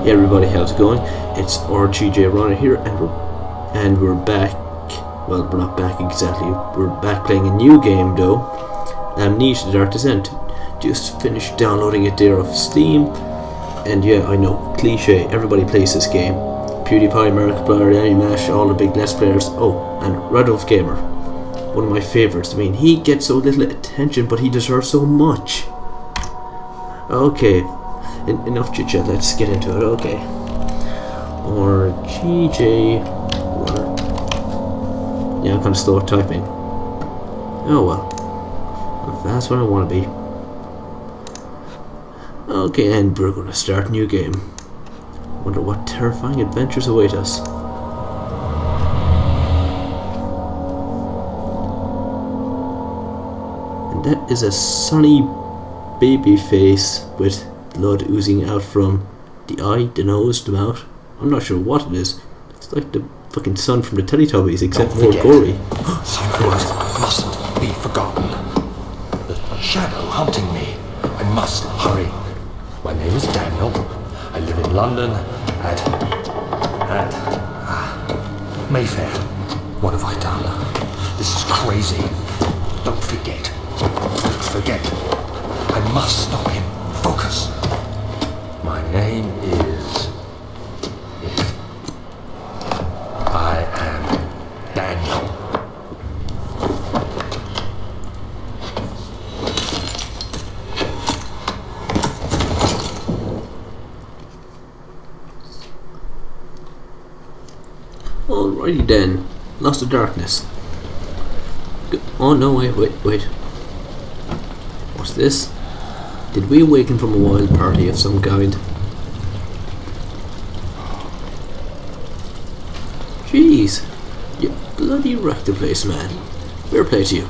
Hey everybody, how's it going? It's RGJ Runner here, and we're and we're back. Well, we're not back exactly. We're back playing a new game though. Amnesia: The Dark Descent. Just finished downloading it there off Steam, and yeah, I know cliche. Everybody plays this game. PewDiePie, Markiplier, Danny Mash, all the big Let's players. Oh, and Radolf Gamer, one of my favorites. I mean, he gets so little attention, but he deserves so much. Okay, En- enough chit chat. Let's get into it. Okay. Or GJ Runner. Yeah, I'm kind of slow at typing. Oh well. That's what I want to be. Okay, and we're gonna start a new game. Wonder what terrifying adventures await us. And that is a sunny baby face with blood oozing out from the eye, the nose, the mouth. I'm not sure what it is. It's like the fucking sun from the Teletubbies, except Don't more gory. Sacrifice mustn't be forgotten. The shadow hunting me. I must hurry. My name is Daniel. I live in London at at ah, Mayfair. What have I done? This is crazy. Don't forget. Don't forget. I must stop him. Focus. My name is. is I am Daniel. Alrighty then. Lost of Darkness. Oh no, wait, wait, wait. What's this? Did we awaken from a wild party of some kind? Jeez. You bloody wrecked the place, man. Fair play to you.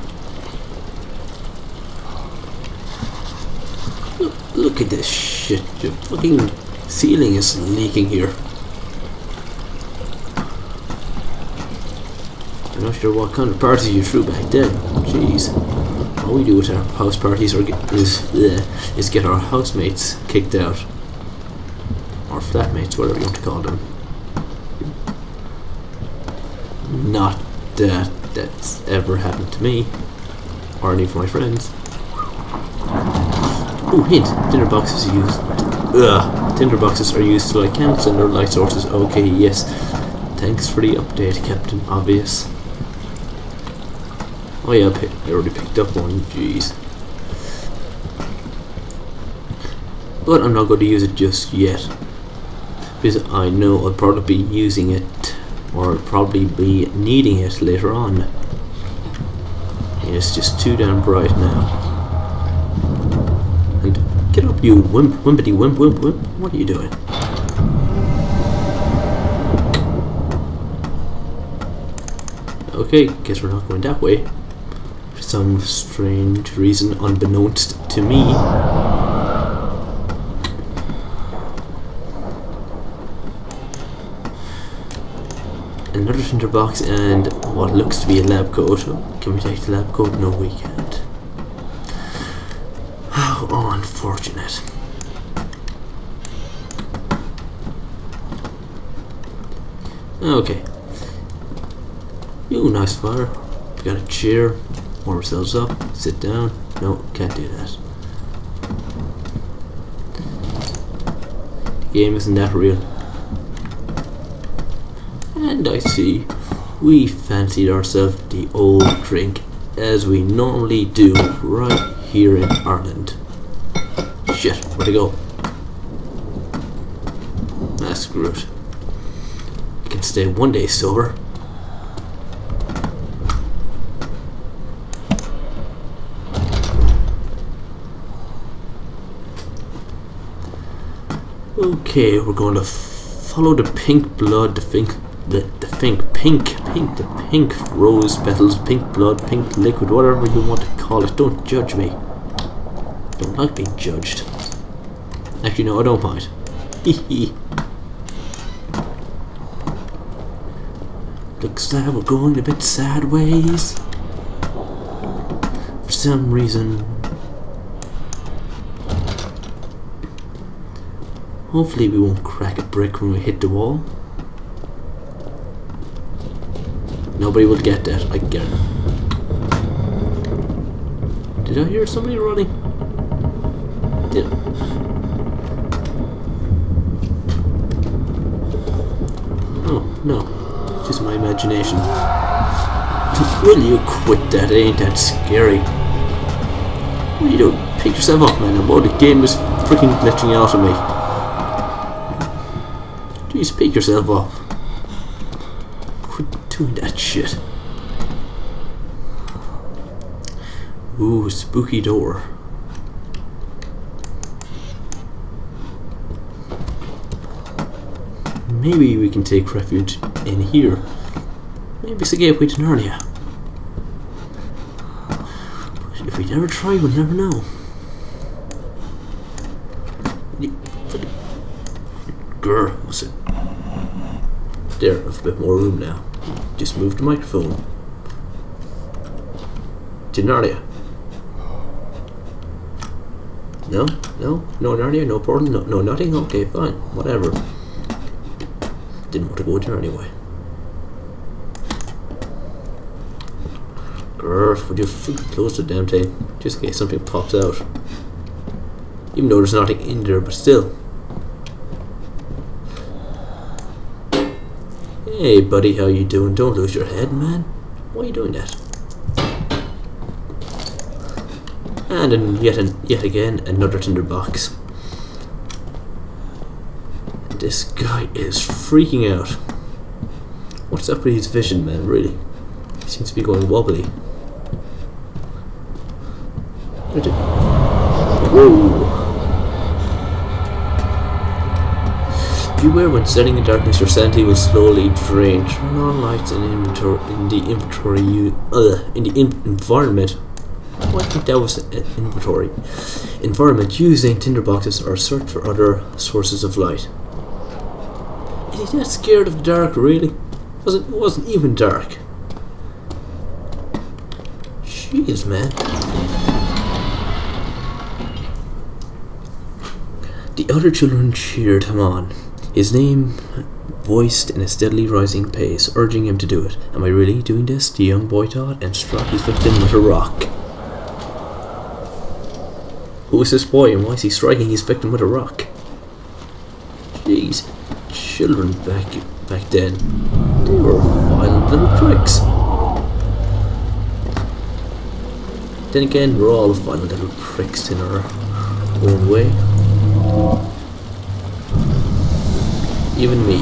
Look, look at this shit. The fucking ceiling is leaking here. I'm not sure what kind of party you threw back then. Jeez. All we do with our house parties are get, is uh, is get our housemates kicked out. Or flatmates, whatever you want to call them. Not that that's ever happened to me. Or any of my friends. Oh, hint. Tinderboxes are used. Ugh. Tinderboxes are used to light candles and other light sources. Okay, yes. Thanks for the update, Captain Obvious. Oh yeah, I, already picked up one, jeez. But I'm not going to use it just yet. Because I know I'll probably be using it, or probably be needing it later on. It's just too damn bright now. And get up, you wimp, wimpity wimp, wimp, wimp. What are you doing? Okay, guess we're not going that way. Some strange reason unbeknownst to me. Another tinderbox and what looks to be a lab coat. Oh, can we take the lab coat? No, we can't. How unfortunate. Okay. You nice fire. Got a chair. Warm ourselves up. Sit down. No, can't do that. The game isn't that real. And I see we fancied ourselves the old drink as we normally do right here in Ireland. Shit, where'd it go? Ah, screw it. I can stay one day sober. Okay, we're going to follow the pink blood, the pink, the, the pink, pink, pink, the pink rose petals, pink blood, pink liquid, whatever you want to call it. Don't judge me. Don't like being judged. Actually, no, I don't mind. Looks like we're going a bit sideways. For some reason, Hopefully we won't crack a brick when we hit the wall. Nobody will get that, I it. Did I hear somebody running? Did Oh, no. It's just my imagination. Will you quit that? Ain't that scary? What are you doing? Pick yourself up, man. Oh, the game is freaking glitching out on me. Jeez, pick yourself up. Quit doing that shit. Ooh, spooky door. Maybe we can take refuge in here. Maybe it's a gateway to Narnia. But if we never try, we'll never know. Grr, what's it? There, I've a bit more room now. Just move the microphone. To Narnia. No? No? No Narnia? No Portland? No, no nothing? Okay, fine. Whatever. Didn't want to go there anyway. Grr, would you close the damn thing? Just in case something pops out. Even though there's nothing in there, but still. Hey buddy, how you doing? Don't lose your head, man. Why are you doing that? And then yet and yet again another tinderbox. This guy is freaking out. What's up with his vision, man? Really, he seems to be going wobbly. Whoa! Beware when setting in darkness, your sanity will slowly drain. Turn on lights in in the inventory you uh, in the in environment. What I think that was inventory environment using tinderboxes or search for other sources of light. Is he that scared of the dark? Really? Wasn't it wasn't even dark. Jeez, man. The other children cheered him on, his name voiced in a steadily rising pace, urging him to do it. Am I really doing this? The young boy thought, and struck his victim with a rock. Who is this boy, and why is he striking his victim with a rock? Jeez, children back back then, they were violent little pricks. Then again, we're all violent little pricks in our own way. Even me.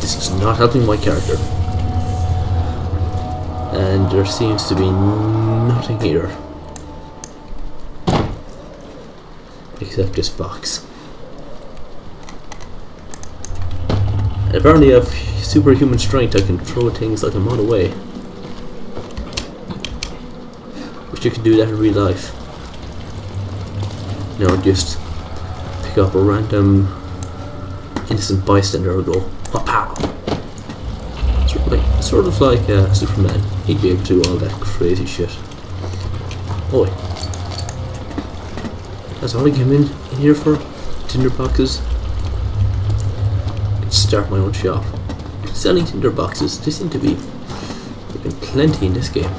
This is not helping my character. And there seems to be nothing here. Except this box. And apparently I have superhuman strength, I can throw things like a mile away. Wish you could do that in real life. No, just pick up a random innocent bystander and go pow. Sort of like, sort of like uh, Superman. He'd be able to do all that crazy shit. Oi. That's all I came in, here for. Tinder boxes. Could start my own shop. Selling tinder boxes. There seem to be freaking plenty in this game.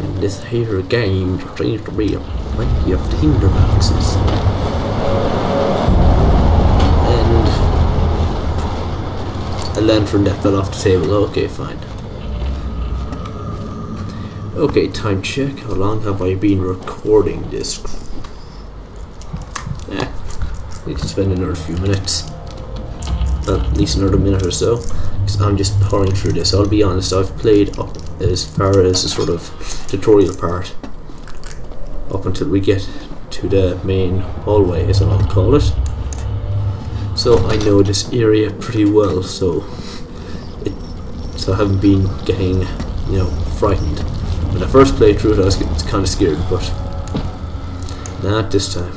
In this here game, seems to be a plenty of tinder boxes. And a from that fell off the table. Okay, fine. Okay, time check. How long have I been recording this? Eh, we can spend another few minutes. At least another minute or so. Because I'm just powering through this. I'll be honest, I've played up as far as the sort of tutorial part. Up until we get to the main hallway, as I'll call it. So I know this area pretty well, so so I haven't been getting, you know, frightened. When I first played through it, I was kind of scared, but not this time.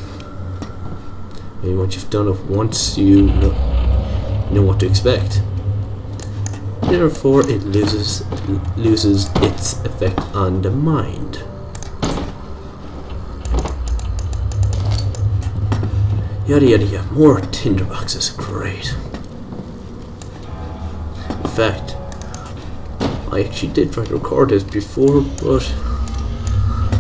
Maybe once you've done it once, you know, know what to expect. Therefore, it loses loses its effect on the mind. Yada yada yada. More tinderboxes. Great. In fact, I actually did try to record this before, but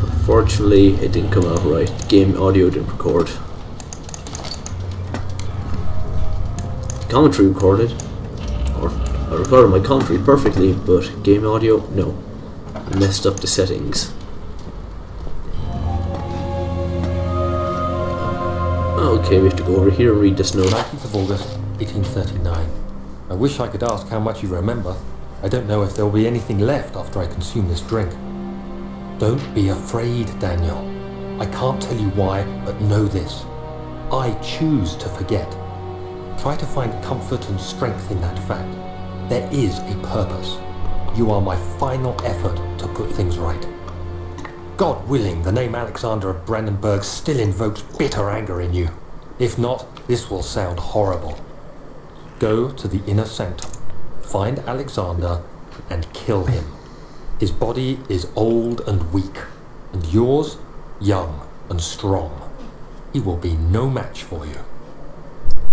unfortunately it didn't come out right. Game audio didn't record. Commentary recorded, or I recorded my commentary perfectly, but game audio, no. I messed up the settings. Okay, we have to go over here and read this note. 19th of August, 1839. I wish I could ask how much you remember. I don't know if there'll be anything left after I consume this drink. Don't be afraid, Daniel. I can't tell you why, but know this. I choose to forget. Try to find comfort and strength in that fact. There is a purpose. You are my final effort to put things right. God willing, the name Alexander of Brennenburg still invokes bitter anger in you. If not, this will sound horrible. Go to the inner sanctum, find Alexander, and kill him. His body is old and weak, and yours young and strong. He will be no match for you.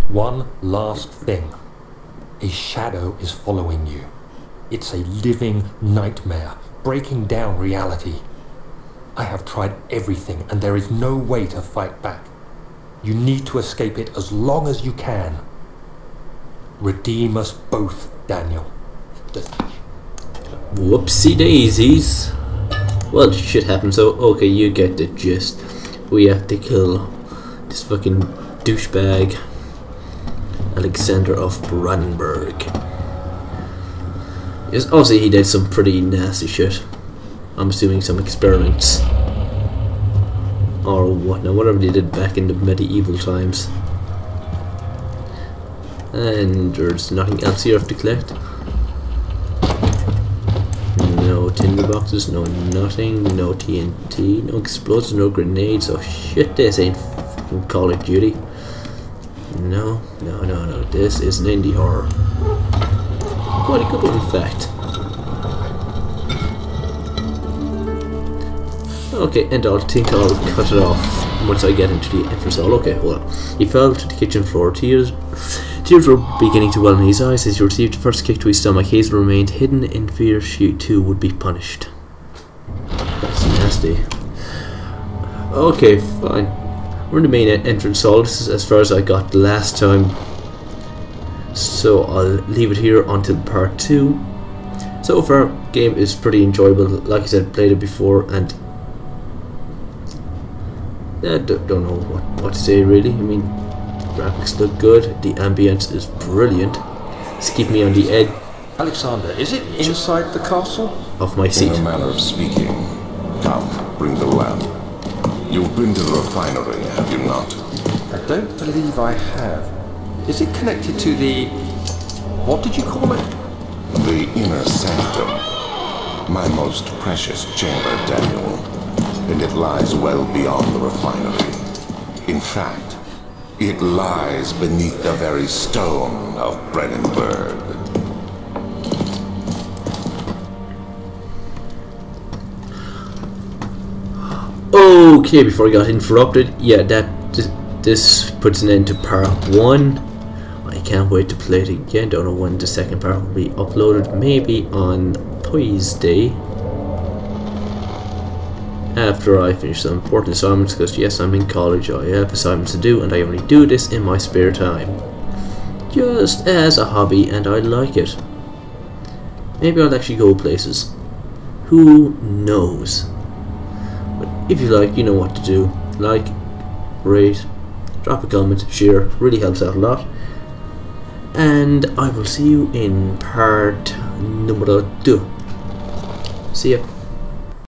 One last thing. A shadow is following you. It's a living nightmare, breaking down reality. I have tried everything, and there is no way to fight back. You need to escape it as long as you can. Redeem us both, Daniel. Whoopsie daisies. Well, shit happened, so okay, you get the gist. We have to kill this fucking douchebag, Alexander of Brennenburg. Yes, obviously he did some pretty nasty shit. I'm assuming some experiments. Or what now, whatever they did back in the medieval times. And there's nothing else here to collect. No tinder boxes, no nothing, no TNT, no explosives, no grenades. Oh shit, this ain't fucking Call of Duty. No, no, no, no. This is an indie horror. Quite a good one, in fact. Okay, and I'll think I'll cut it off once I get into the entrance hall. Okay, hold on. He fell to the kitchen floor. Tears, tears were beginning to well in his eyes as he received the first kick to his stomach. Hazel remained hidden in fear she too would be punished. That's nasty. Okay, fine. We're in the main entrance hall. This is as far as I got last time. So I'll leave it here until part two. So far, game is pretty enjoyable. Like I said, played it before, and I don't know what, what to say really. I mean, graphics look good. The ambience is brilliant. It's keeping me on the edge Alexander, is it inside the castle? of my In seat. a manner of speaking. Come, bring the lamp. You've been to the refinery, have you not? I don't believe I have. Is it connected to the. What did you call it? The inner sanctum. My most precious chamber, Daniel. And it lies well beyond the refinery. In fact, it lies beneath the very stone of Brennenburg. Okay, before I got interrupted, yeah, that this, puts an end to part one. I can't wait to play it again. Don't know when the second part will be uploaded. Maybe on Tuesday. After I finish some important assignments, because yes, I'm in college, I have assignments to do, and I only do this in my spare time. Just as a hobby, and I like it. Maybe I'll actually go places. Who knows? But if you like, you know what to do. Like, rate, drop a comment, share, really helps out a lot. And I will see you in part number two. See ya.